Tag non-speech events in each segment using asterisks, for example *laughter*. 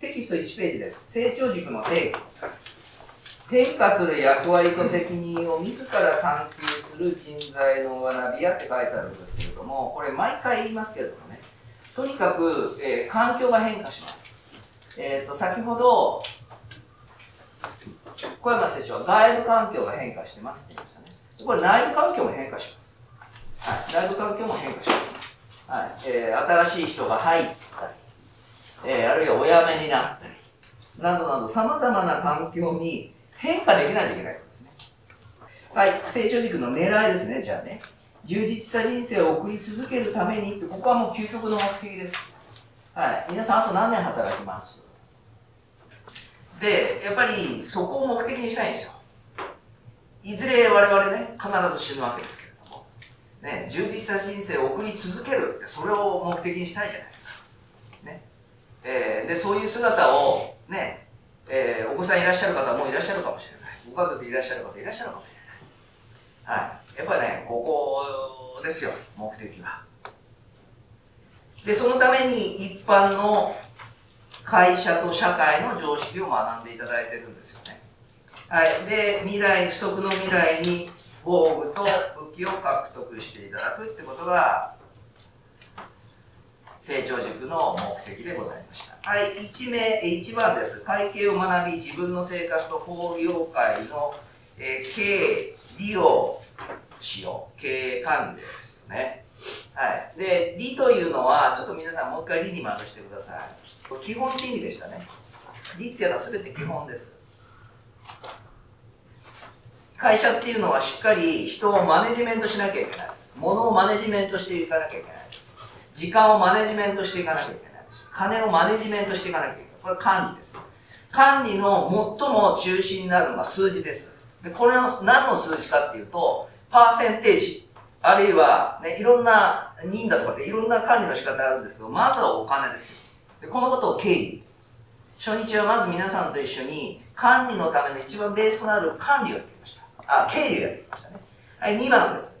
テキスト1ページです。成長軸の定義。変化する役割と責任を自ら探求する人材の学びやって書いてあるんですけれども、これ毎回言いますけれどもね、とにかく、えー、環境が変化します。えーと、先ほど、小山選手は外部環境が変化してますって言いましたね。これ内部環境も変化します。はい、内部環境も変化します。はいえー、新しい人が入ったり、えー、あるいはお辞めになったり、などなど様々な環境に変化できないといけないとですね。はい、成長軸の狙いですね、じゃあね。充実した人生を送り続けるためにって、ここはもう究極の目的です。はい、皆さんあと何年働きます？で、やっぱりそこを目的にしたいんですよ。いずれ我々ね、必ず死ぬわけですけれども、ね、充実した人生を送り続けるって、それを目的にしたいじゃないですか。えー、で、そういう姿をね、えー、お子さんいらっしゃる方もいらっしゃるかもしれない。ご家族いらっしゃる方いらっしゃるかもしれない。はい。やっぱね、ここですよ、目的は。で、そのために一般の会社と社会の常識を学んでいただいてるんですよね。はい。で、未来、不足の未来に防具と武器を獲得していただくってことが、成長塾の目的でございました。はい、1名、1番です。会計を学び、自分の生活と法要界の、えー、経営、利用しよう。経営管理ですよね。はい。で、利というのは、ちょっと皆さんもう一回利に戻してください。これ基本って意味でしたね。利っていうのは全て基本です。会社っていうのはしっかり人をマネジメントしなきゃいけないです。物をマネジメントしていかなきゃいけないです。時間をマネジメントしていかなきゃいけないし、金をマネジメントしていかなきゃいけない。これ管理です。管理の最も中心になるのは数字です。で、これの何の数字かっていうと、パーセンテージ、あるいは、ね、いろんな人だとかっていろんな管理の仕方があるんですけど、まずはお金ですよ。で、このことを経理って言います。初日はまず皆さんと一緒に管理のための一番ベースとなる管理をやってきました。あ、経理をやってきましたね。はい、2番です。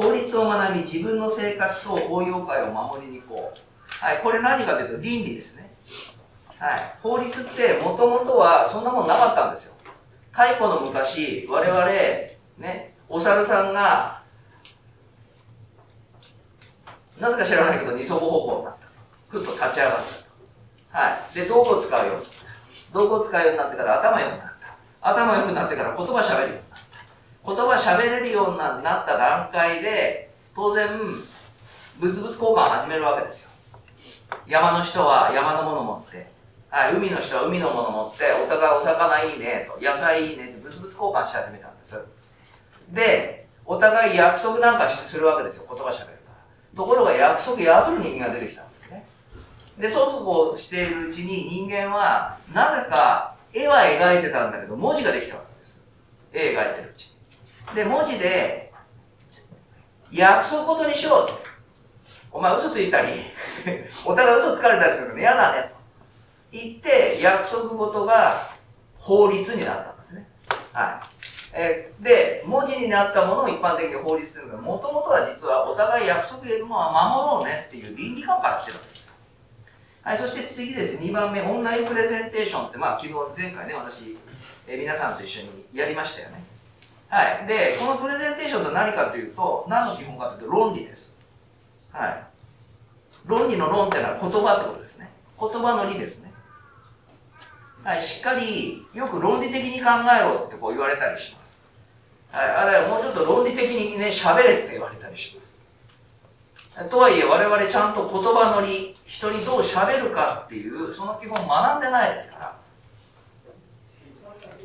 法律を学び、自分の生活と法要界を守りに行こう。はい、これ何かというと倫理ですね。はい、法律ってもともとはそんなもんなかったんですよ。太古の昔、我々、ね、お猿さんが、なぜか知らないけど二足歩行になったと。ふっと立ち上がった。はい。で、道具を使うようになった。道具を使うようになってから頭良くなった。頭良くなってから言葉喋るように。言葉喋れるようになった段階で、当然、物々交換を始めるわけですよ。山の人は山のもの持って、はい、海の人は海のもの持って、お互いお魚いいねと、野菜いいねって物々交換し始めたんです。で、お互い約束なんかするわけですよ、言葉喋るから。ところが約束破る人間が出てきたんですね。で、そうこうしているうちに人間は、なぜか絵は描いてたんだけど、文字ができたわけです。絵描いてるうちに。で、文字で、約束事にしようと。お前嘘ついたり、*laughs* お互い嘘つかれたりするの嫌だね。と言って、約束事が法律になったんですね。はい。え、で、文字になったものを一般的に法律するけど、もともとは実はお互い約束を守ろうねっていう倫理観から来てるわけです。はい、そして次です。2番目、オンラインプレゼンテーションって、まあ昨日前回ね、私、え、皆さんと一緒にやりましたよね。はい。で、このプレゼンテーションとは何かというと、何の基本かというと論理です。はい。論理の論ってのは言葉ってことですね。言葉の理ですね。はい。しっかり、よく論理的に考えろってこう言われたりします。はい。あるいはもうちょっと論理的にね、喋れって言われたりします。とはいえ、我々ちゃんと言葉の理、人にどう喋るかっていう、その基本を学んでないですから。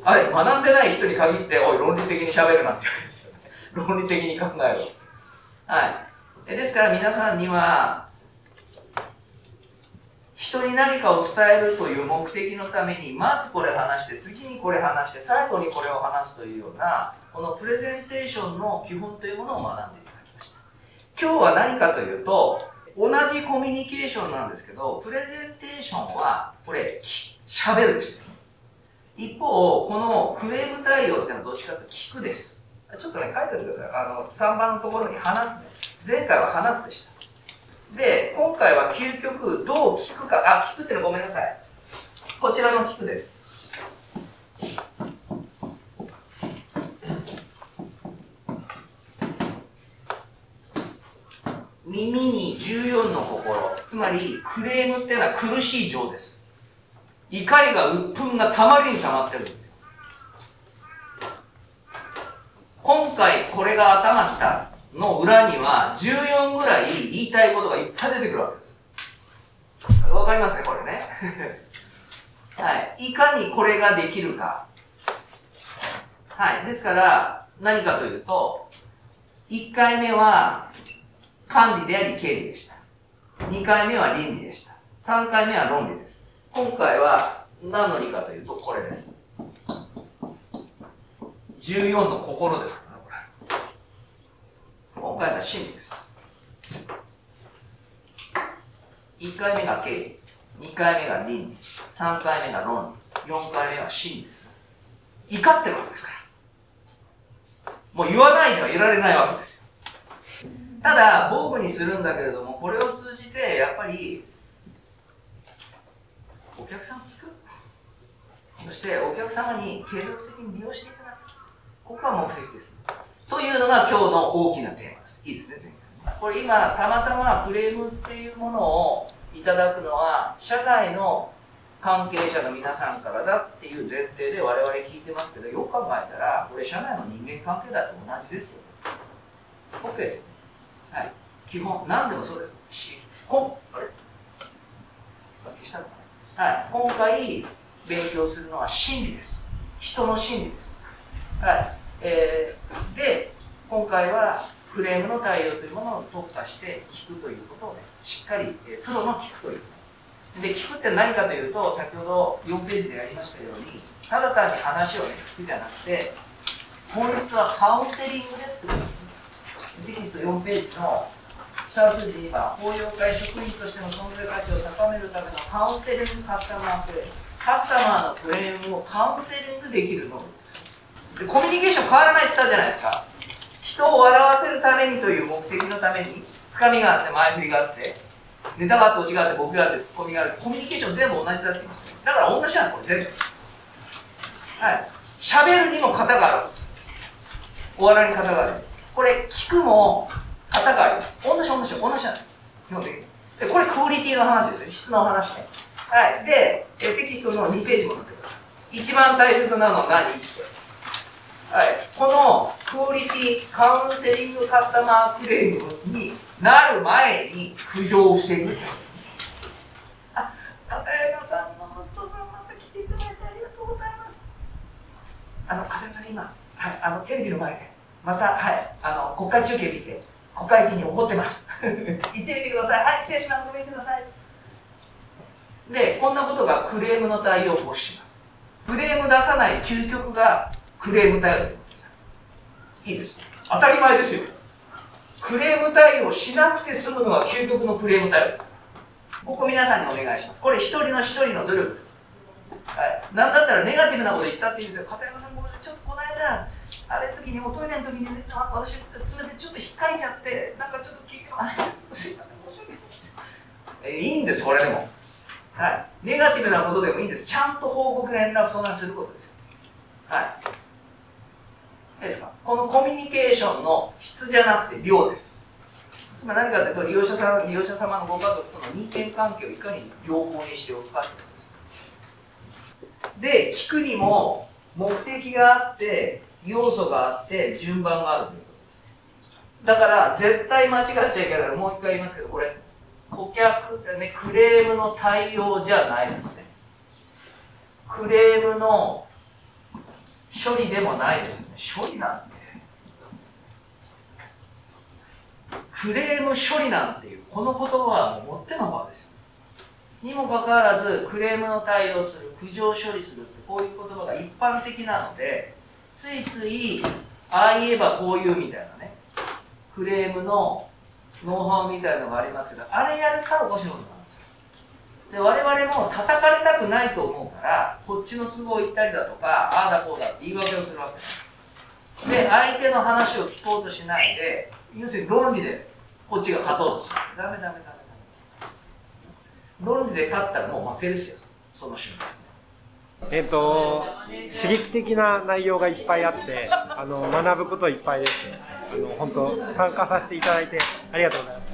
はい、学んでない人に限って、おい、論理的に喋るなんて言うんですよね。*laughs* 論理的に考えろ。はい。ですから皆さんには、人に何かを伝えるという目的のために、まずこれ話して、次にこれ話して、最後にこれを話すというような、このプレゼンテーションの基本というものを学んでいただきました。今日は何かというと、同じコミュニケーションなんですけど、プレゼンテーションは、これ、喋るでした。一方、このクレーム対応っていうのはどっちかというと聞くです。ちょっとね、書いておいてください。あの、3番のところに話すね。前回は話すでした。で、今回は究極、どう聞くか、あ、聞くってのごめんなさい。こちらの菊です。耳に14の心。つまり、クレームっていうのは苦しい情です。怒りが鬱憤がたまりにたまってるんですよ。今回これが頭きたの裏には14ぐらい言いたいことがいっぱい出てくるわけです。わかりますね、これね？*laughs* はい。いかにこれができるか。はい。ですから、何かというと、1回目は管理であり経理でした。2回目は倫理でした。3回目は論理です。今回は何の理かというと、これです。14の心ですから、これ。今回が真理です。1回目が経理、2回目が倫理、3回目が論理、4回目は真理です。怒ってるわけですから。もう言わないではいられないわけですよ。ただ、防具にするんだけれども、これを通じて、やっぱり、お客さんを作る。そして、お客様に継続的に利用していただく。ここが目的です。というのが今日の大きなテーマです。いいですね、前回。これ今、たまたまクレームっていうものをいただくのは、社会の関係者の皆さんからだっていう前提で我々聞いてますけど、よく考えたら、これ社内の人間関係だと同じですよ。OK ですよ。はい、基本、何でもそうです。し、こあれ？はい、今回勉強するのは心理です。人の心理です。はい。えー、で、今回はフレームの対応というものを特化して聞くということをね、しっかり、えー、プロの聞くというで、聞くって何かというと、先ほど4ページでやりましたように、ただ単に話をね、聞くじゃなくて、本質はカウンセリングですということですね。テキスト4ページの算数で言えば、法要会職員としての存在価値を高めるためのカウンセリングカスタマープレイ。カスタマーのクレームをカウンセリングできる能力です。コミュニケーション変わらないって言ったじゃないですか。人を笑わせるためにという目的のために、つかみがあって前振りがあって、ネタがあってオチがあって僕があってツッコミがあるコミュニケーション全部同じだって言いました、だから同じなんですこれ全部はい喋るにも型があるんですお笑いに型があるこれ、聞くも型があります。同じ同じ同じなんですよ。基本的に。で、これクオリティの話ですよ。質の話ね。はい。で、テキストの2ページも載ってください。一番大切なのは何？はい。このクオリティカウンセリングカスタマークレームになる前に苦情を防ぐ。あ、片山さんの息子さんまた来ていただいてありがとうございます。あの、片山さん今、はい、あの、テレビの前で、また、はい、あの、国会中継見て、国会議員に怒ってます。*laughs* 行ってみてください。はい、失礼します。ごめんください。で、こんなことがクレームの対応を起します。クレーム出さない究極がクレーム対応です。いいです。当たり前ですよ。クレーム対応しなくて済むのが究極のクレーム対応です。ここ皆さんにお願いします。これ一人の一人の努力です。はい。なんだったらネガティブなこと言ったっていいんですよ。片山さん、ごめんなさい。ちょっとこの間、あれの時にもトイレの時に、ね、私爪でちょっと引っかいちゃってなんかちょっと気がすいません申し訳ないです。えいいんですこれでも。はい。ネガティブなことでもいいんです。ちゃんと報告連絡相談することですよ。はい。いいですか？このコミュニケーションの質じゃなくて量です。つまり何かというと利用者さん利用者様のご家族との人間関係をいかに良好にしておくかということです。で聞くにも目的があって要素があって順番があるということですだから絶対間違っちゃいけないもう一回言いますけどこれ顧客ねクレームの対応じゃないですね。クレームの処理でもないですね。処理なんて。クレーム処理なんていうこの言葉はもってのほうですよ。にもかかわらずクレームの対応する苦情処理するってこういう言葉が一般的なのでついつい、ああ言えばこういうみたいなね、クレームのノウハウみたいなのがありますけど、あれやるからおかしいことなんですよ。で、我々も叩かれたくないと思うから、こっちの都合を言ったりだとか、ああだこうだって言い訳をするわけで、相手の話を聞こうとしないで、要するに論理でこっちが勝とうとする。ダメダメダメダメ。論理で勝ったらもう負けですよ。その瞬間。えっ、と刺激的な内容がいっぱいあってあの学ぶこといっぱいですあの本当参加させていただいてありがとうございます。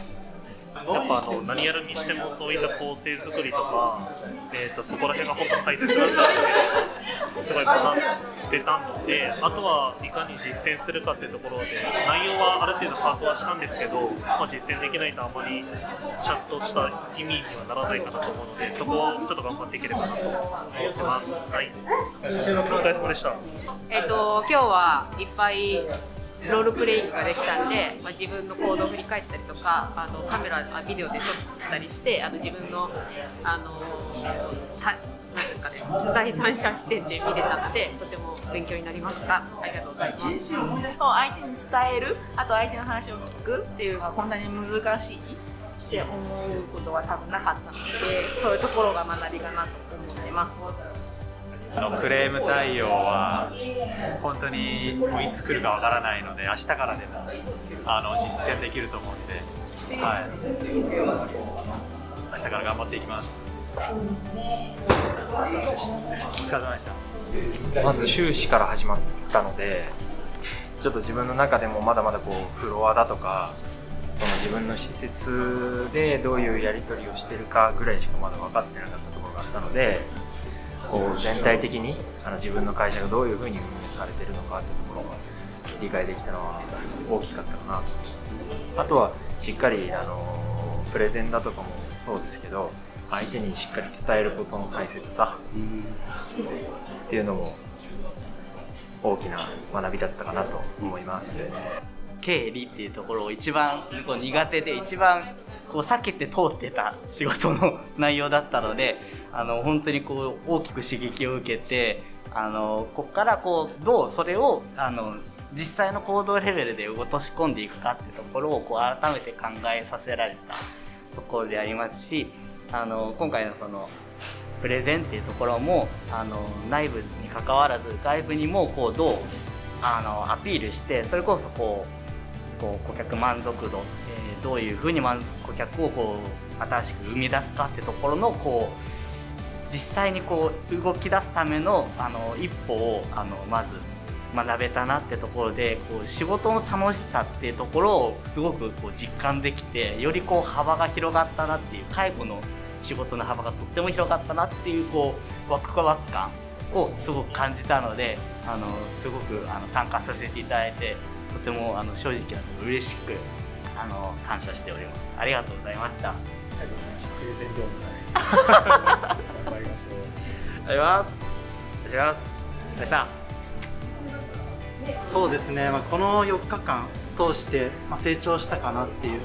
やっぱあの何やるにしてもそういった構成作りとか、えーと、そこら辺が本当大切なんだってすごい学べたのであとはいかに実践するかっていうところで内容はある程度把握はしたんですけど、まあ、実践できないとあまりちゃんとした意味にはならないかなと思うのでそこをちょっと頑張っていければなと思ってます。はい、お疲れ様でした。えっ、と今日はいっぱいロールプレイングができたんで、まあ、自分の行動を振り返ったりとかあのカメラあビデオで撮ったりしてあの自分のあのたなんですかね第三者視点で見れたのでとても勉強になりました。ありがとうございます。相手に伝えるあと相手の話を聞くっていうのがこんなに難しいって思うことは多分なかったのでそういうところが学びかなと思ってます。のクレーム対応は本当にいつ来るかわからないので明日からでもあの実践できると思うんで、はい、明日から頑張っていきます。お疲れ様でしたまず修士から始まったのでちょっと自分の中でもまだまだこうフロアだとかその自分の施設でどういうやり取りをしてるかぐらいしかまだ分かってなかったところがあったのでこう全体的にあの自分の会社がどういうふうに運営されてるのかってところが理解できたのは大きかったかなとあとはしっかりあのプレゼンだとかもそうですけど相手にしっかり伝えることの大切さっていうのも大きな学びだったかなと思います。経理っていうところを一番こう苦手で一番こう避けて通ってた仕事の内容だったので *laughs* あの本当にこう大きく刺激を受けてあのここからこうどうそれをあの実際の行動レベルで落とし込んでいくかってところをこう改めて考えさせられたところでありますしあの今回のそのプレゼンっていうところもあの内部にかかわらず外部にもこうどうあのアピールしてそれこそこうこう顧客満足度、えー、どういうふうに顧客をこう新しく生み出すかってところのこう実際にこう動き出すためのあの一歩をあのまず学べたなってところでこう仕事の楽しさっていうところをすごくこう実感できてよりこう幅が広がったなっていう介護の仕事の幅がとっても広がったなっていうこうワクワク感をすごく感じたのであのすごくあの参加させていただいてとてもあの正直な嬉しくあの感謝しております。ありがとうございました。ありがとうございましたプレゼン上手だね頑張りましょうありがとうございます。お願いしますでしたそうですね、まあ、この4日間通して、まあ、成長したかなっていう。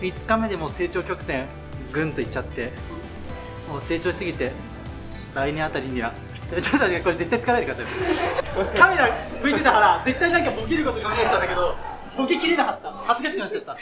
5日目でも成長曲線ぐんといっちゃってもう成長しすぎて来年あたりには *laughs* ちょっと待ってこれ絶対使わないでくださいカメラ向いてたから絶対なんかボケること考えてたんだけどボケきれなかった。恥ずかしくなっちゃった。